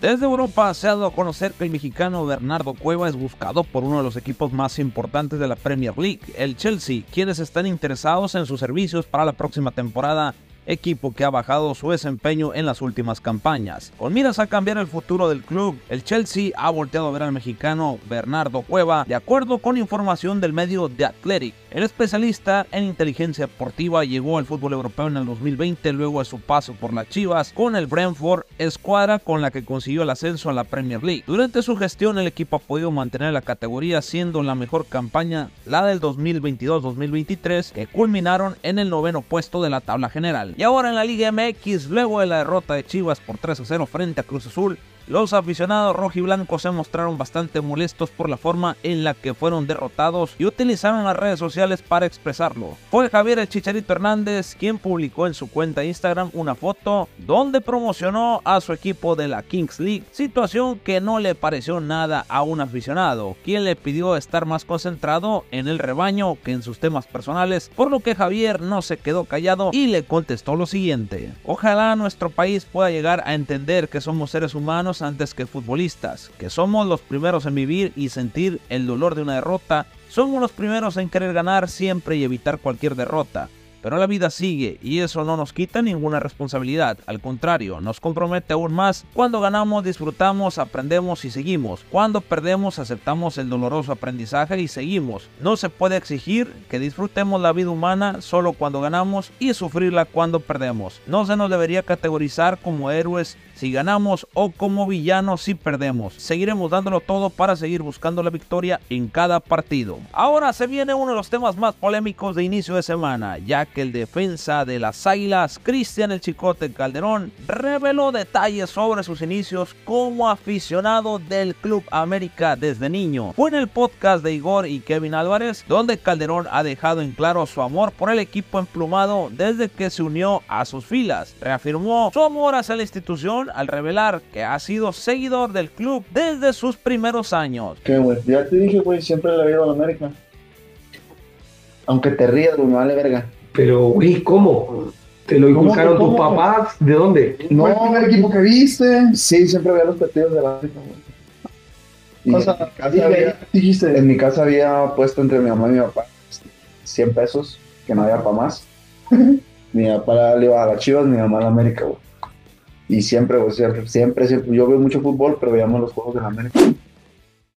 Desde Europa se ha dado a conocer que el mexicano Bernardo Cueva es buscado por uno de los equipos más importantes de la Premier League, el Chelsea, quienes están interesados en sus servicios para la próxima temporada equipo que ha bajado su desempeño en las últimas campañas. Con miras a cambiar el futuro del club, el Chelsea ha volteado a ver al mexicano Bernardo Cueva, de acuerdo con información del medio The Athletic. El especialista en inteligencia deportiva llegó al fútbol europeo en el 2020 luego de su paso por las Chivas con el Brentford, escuadra con la que consiguió el ascenso a la Premier League. Durante su gestión el equipo ha podido mantener la categoría siendo la mejor campaña la del 2022-2023 que culminaron en el noveno puesto de la tabla general. Y ahora en la Liga MX, luego de la derrota de Chivas por 3 a 0 frente a Cruz Azul, los aficionados rojiblancos se mostraron bastante molestos por la forma en la que fueron derrotados y utilizaron las redes sociales para expresarlo. Fue Javier el Chicharito Hernández quien publicó en su cuenta Instagram una foto donde promocionó a su equipo de la Kings League, situación que no le pareció nada a un aficionado, quien le pidió estar más concentrado en el rebaño que en sus temas personales, por lo que Javier no se quedó callado y le contestó lo siguiente. Ojalá nuestro país pueda llegar a entender que somos seres humanos antes que futbolistas, que somos los primeros en vivir y sentir el dolor de una derrota, somos los primeros en querer ganar siempre y evitar cualquier derrota. Pero la vida sigue y eso no nos quita ninguna responsabilidad, al contrario, nos compromete aún más. Cuando ganamos disfrutamos, aprendemos y seguimos. Cuando perdemos aceptamos el doloroso aprendizaje y seguimos. No se puede exigir que disfrutemos la vida humana solo cuando ganamos y sufrirla cuando perdemos. No se nos debería categorizar como héroes si ganamos o como villanos si perdemos. Seguiremos dándolo todo para seguir buscando la victoria en cada partido. Ahora se viene uno de los temas más polémicos de inicio de semana, ya que el defensa de las Águilas, Cristian el Chicote Calderón, reveló detalles sobre sus inicios como aficionado del Club América desde niño. Fue en el podcast de Igor y Kevin Álvarez, donde Calderón ha dejado en claro su amor por el equipo emplumado desde que se unió a sus filas. Reafirmó su amor hacia la institución al revelar que ha sido seguidor del club desde sus primeros años. ¿Qué, güey? Ya te dije, güey, siempre le he ido a la América. Aunque te rías, güey, me vale verga. Pero, güey, ¿cómo? ¿Te lo inculcaron tus papás? ¿De dónde? No, ¿Fue el primer equipo que viste? Sí, siempre veía los partidos de la güey. Y o sea, en, mi casa había, dijiste? en mi casa había puesto entre mi mamá y mi papá 100 pesos, que no había para más. mi papá le iba a las chivas, mi mamá a la América, güey. Y siempre, siempre, siempre, yo veo mucho fútbol, pero veíamos los Juegos de la América.